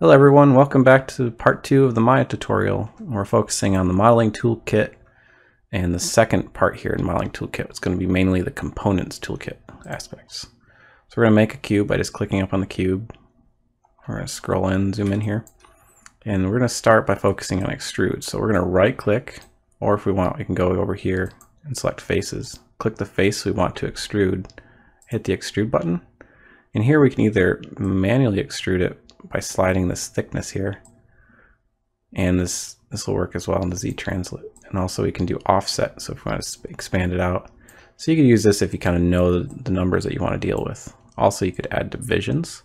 Hello everyone, welcome back to part two of the Maya tutorial. We're focusing on the modeling toolkit and the second part here in modeling toolkit is going to be mainly the components toolkit aspects. So we're going to make a cube by just clicking up on the cube. We're going to scroll in, zoom in here. And we're going to start by focusing on extrude. So we're going to right click, or if we want, we can go over here and select faces. Click the face we want to extrude, hit the extrude button. And here we can either manually extrude it by sliding this thickness here. And this, this will work as well in the Z translate. And also we can do offset, so if we want to expand it out. So you could use this if you kind of know the, the numbers that you want to deal with. Also you could add divisions,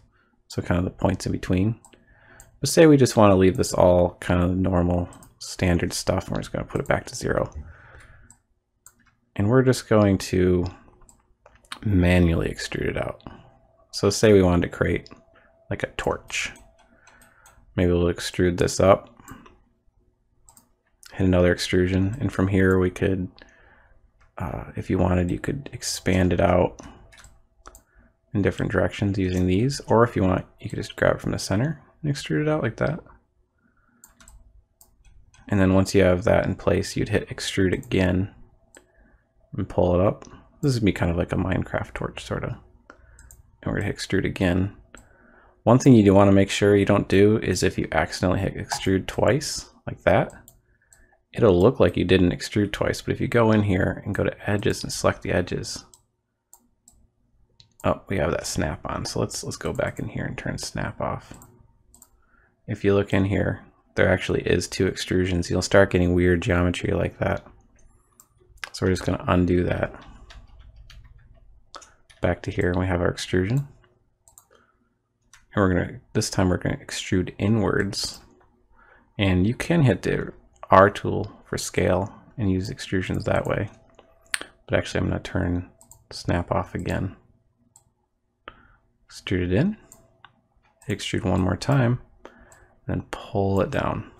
so kind of the points in between. But say we just want to leave this all kind of normal standard stuff, and we're just going to put it back to zero. And we're just going to manually extrude it out. So say we wanted to create like a torch. Maybe we'll extrude this up, hit another extrusion, and from here we could, uh, if you wanted, you could expand it out in different directions using these, or if you want, you could just grab from the center and extrude it out like that. And then once you have that in place, you'd hit extrude again and pull it up. This would be kind of like a Minecraft torch, sort of. And we're gonna hit extrude again. One thing you do want to make sure you don't do is if you accidentally hit extrude twice, like that, it'll look like you didn't extrude twice. But if you go in here and go to edges and select the edges, oh, we have that snap on. So let's let's go back in here and turn snap off. If you look in here, there actually is two extrusions. You'll start getting weird geometry like that. So we're just going to undo that. Back to here and we have our extrusion. And we're to, this time we're going to extrude inwards. And you can hit the R tool for scale and use extrusions that way. But actually I'm to turn snap off again. Extrude it in. Extrude one more time. And then pull it down.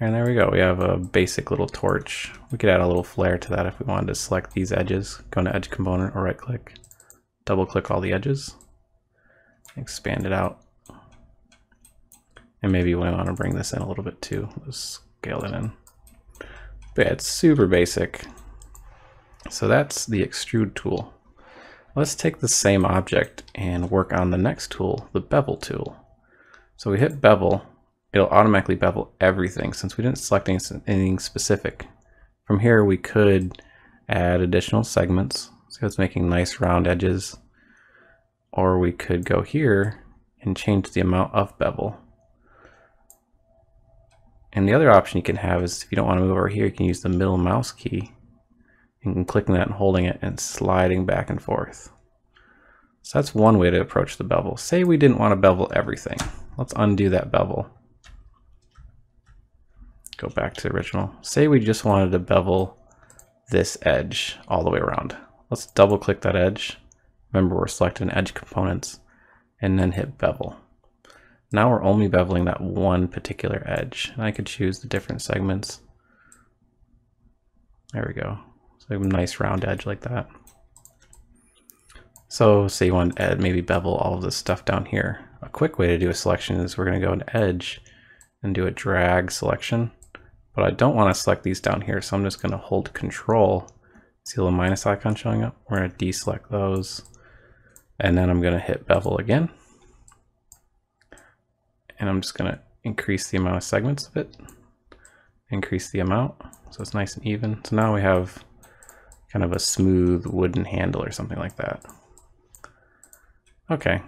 And there we go. We have a basic little torch. We could add a little flare to that if we wanted to select these edges. Go to edge component or right click. Double click all the edges expand it out. And maybe we want to bring this in a little bit too. Let's scale it in. But yeah, it's super basic. So that's the extrude tool. Let's take the same object and work on the next tool, the bevel tool. So we hit bevel, it'll automatically bevel everything since we didn't select anything specific. From here we could add additional segments. So it's making nice round edges or we could go here and change the amount of bevel. And the other option you can have is if you don't want to move over here, you can use the middle mouse key and clicking that and holding it and sliding back and forth. So that's one way to approach the bevel. Say we didn't want to bevel everything. Let's undo that bevel. Go back to original. Say we just wanted to bevel this edge all the way around. Let's double click that edge Remember, we're selecting edge components and then hit bevel. Now we're only beveling that one particular edge. And I could choose the different segments. There we go. So a nice round edge like that. So say you want to add, maybe bevel all of this stuff down here. A quick way to do a selection is we're going to go into edge and do a drag selection. But I don't want to select these down here, so I'm just going to hold control. See the minus icon showing up? We're going to deselect those and then I'm going to hit bevel again. And I'm just going to increase the amount of segments of it. Increase the amount so it's nice and even. So now we have kind of a smooth wooden handle or something like that. Okay,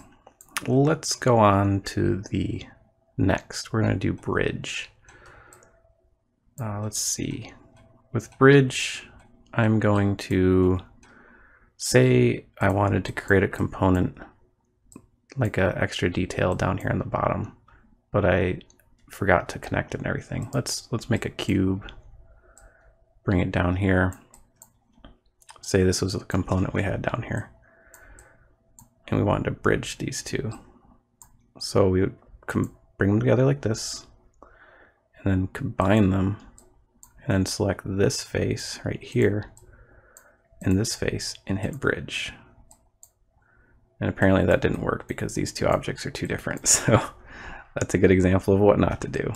let's go on to the next. We're going to do bridge. Uh, let's see. With bridge, I'm going to say I wanted to create a component like a extra detail down here on the bottom, but I forgot to connect it and everything. Let's let's make a cube, bring it down here. Say this was the component we had down here. And we wanted to bridge these two. So we would bring them together like this, and then combine them, and then select this face right here, in this face and hit bridge. And apparently that didn't work because these two objects are too different. So That's a good example of what not to do.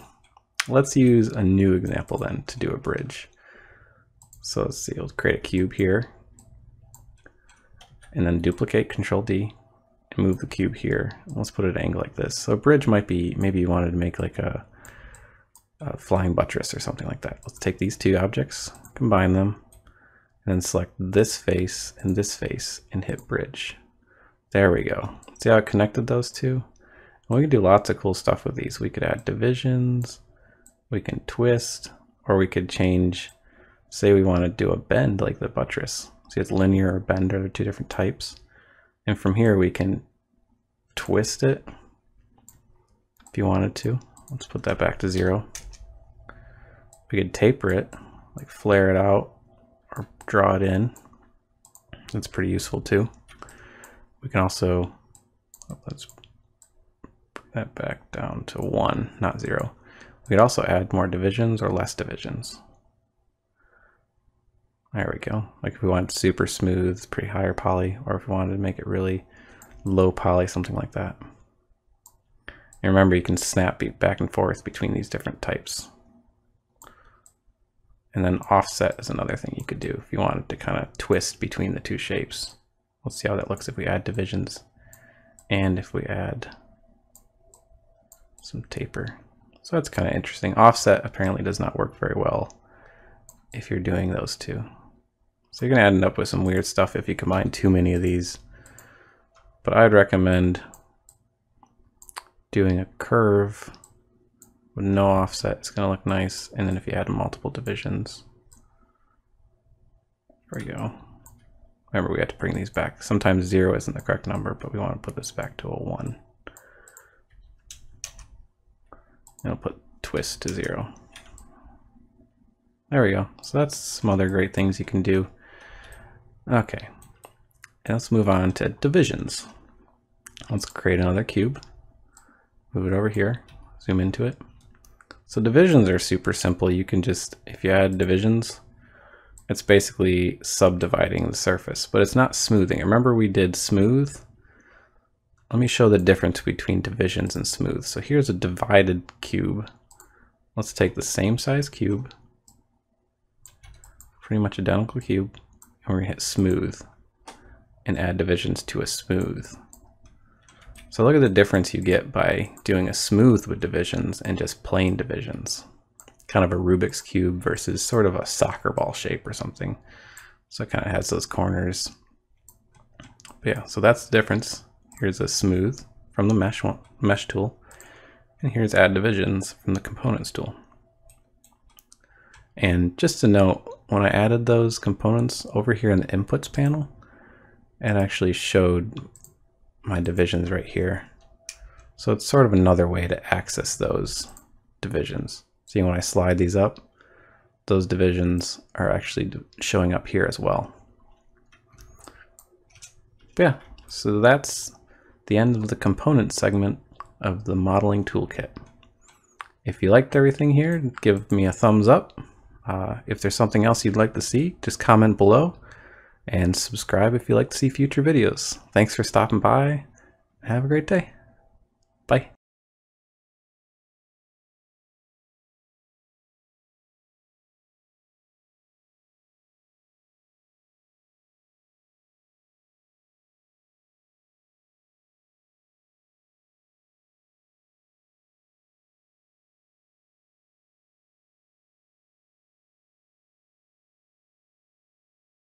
Let's use a new example then to do a bridge. So let's see, we'll create a cube here and then duplicate control D and move the cube here. Let's put it at an angle like this. So a bridge might be, maybe you wanted to make like a, a flying buttress or something like that. Let's take these two objects, combine them, and then select this face and this face and hit bridge. There we go. See how I connected those two? And we can do lots of cool stuff with these. We could add divisions, we can twist, or we could change, say we want to do a bend like the buttress. See it's linear or bend are two different types. And from here we can twist it if you wanted to. Let's put that back to zero. We could taper it, like flare it out draw it in. That's pretty useful too. We can also, oh, let's put that back down to one, not zero. We could also add more divisions or less divisions. There we go. Like if we want super smooth, pretty higher poly, or if we wanted to make it really low poly, something like that. And remember, you can snap back and forth between these different types. And then offset is another thing you could do if you wanted to kind of twist between the two shapes. Let's see how that looks if we add divisions and if we add some taper. So that's kind of interesting. Offset apparently does not work very well if you're doing those two. So you're going to end up with some weird stuff if you combine too many of these. But I'd recommend doing a curve with no offset. It's going to look nice. And then if you add multiple divisions, there we go. Remember, we have to bring these back. Sometimes zero isn't the correct number, but we want to put this back to a one. And I'll put twist to zero. There we go. So that's some other great things you can do. Okay, and let's move on to divisions. Let's create another cube, move it over here, zoom into it. So divisions are super simple. You can just, if you add divisions, it's basically subdividing the surface, but it's not smoothing. Remember we did smooth? Let me show the difference between divisions and smooth. So here's a divided cube. Let's take the same size cube, pretty much identical cube, and we're gonna hit smooth and add divisions to a smooth. So look at the difference you get by doing a smooth with divisions and just plain divisions. Kind of a Rubik's Cube versus sort of a soccer ball shape or something. So it kind of has those corners. But yeah, so that's the difference. Here's a smooth from the mesh, one, mesh tool. And here's add divisions from the components tool. And just to note, when I added those components over here in the inputs panel, it actually showed my divisions right here. So it's sort of another way to access those divisions. See when I slide these up, those divisions are actually showing up here as well. Yeah, so that's the end of the component segment of the modeling toolkit. If you liked everything here, give me a thumbs up. Uh, if there's something else you'd like to see, just comment below and subscribe if you'd like to see future videos. Thanks for stopping by. Have a great day. Bye.